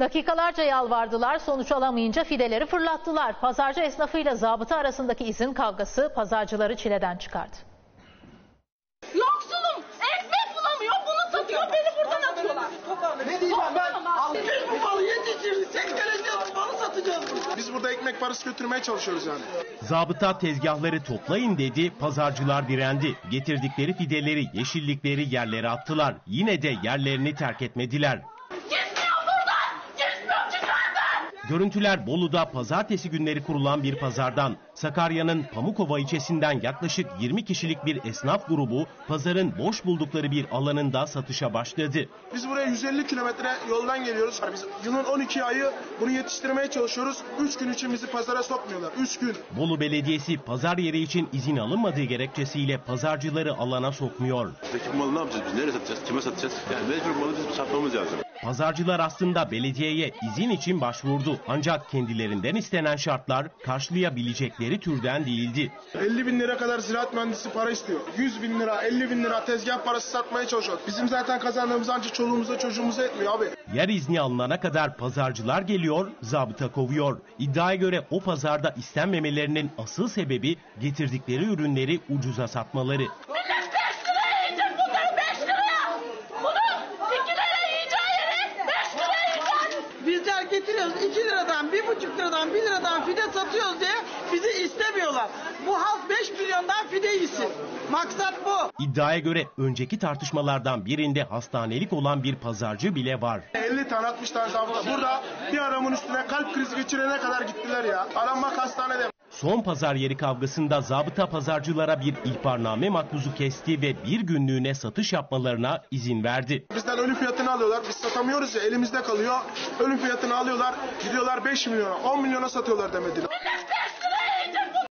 Dakikalarca yalvardılar, sonuç alamayınca fideleri fırlattılar. Pazarcı esnafıyla zabıta arasındaki izin kavgası pazarcıları çileden çıkardı. Yoksulum. Ekmek bulamıyor. Bunu satıyor. Beni buradan atıyorlar. Ne diyeceğim ben? Biz bu malı yetiştirdik. Geleceğiz malı satacağız burada. Biz burada ekmek parası götürmeye çalışıyoruz yani. Zabıta tezgahları toplayın dedi, pazarcılar direndi. Getirdikleri fideleri, yeşillikleri yerlere attılar. Yine de yerlerini terk etmediler. Gitmiyor buradan. Gitmiyor çıkardı. Görüntüler Bolu'da pazartesi günleri kurulan bir pazardan. Sakarya'nın Pamukova ilçesinden yaklaşık 20 kişilik bir esnaf grubu pazarın boş buldukları bir alanında satışa başladı. Biz buraya 150 kilometre yoldan geliyoruz. Biz yılın 12 ayı bunu yetiştirmeye çalışıyoruz. 3 gün için bizi pazara sokmuyorlar. 3 gün. Bolu Belediyesi pazar yeri için izin alınmadığı gerekçesiyle pazarcıları alana sokmuyor. Peki bu malı ne yapacağız biz? Nereye satacağız? Kime satacağız? Yani mecbur malı bizim satmamız lazım. Pazarcılar aslında belediyeye izin için başvurdu. Ancak kendilerinden istenen şartlar karşılayabilecekleri türden değildi. 50 bin lira kadar ziraat mühendisi para istiyor. 100 bin lira, 50 bin lira tezgah parası satmaya çalışıyor. Bizim zaten kazandığımız ancak çoluğumuza çocuğumuza etmiyor abi. Yer izni alınana kadar pazarcılar geliyor, zabıta kovuyor. İddiaya göre o pazarda istenmemelerinin asıl sebebi getirdikleri ürünleri ucuza satmaları. Getiriyoruz 2 liradan, 1,5 liradan, 1 liradan fide satıyoruz diye bizi istemiyorlar. Bu halk 5 milyondan fide yesin. Maksat bu. İddiaya göre önceki tartışmalardan birinde hastanelik olan bir pazarcı bile var. 50 tane 60 tane zabıta. Burada bir adamın üstüne kalp krizi geçirene kadar gittiler ya. Adam bak hastanede. Son pazar yeri kavgasında zabıta pazarcılara bir ihbarname makbuzu kesti ve bir günlüğüne satış yapmalarına izin verdi. Bizden ölü fiyatını alıyorlar. Biz satamıyoruz ya elimizde kalıyor. Ölü fiyatını alıyorlar. Gidiyorlar 5 milyona 10 milyona satıyorlar demediler. Millet 5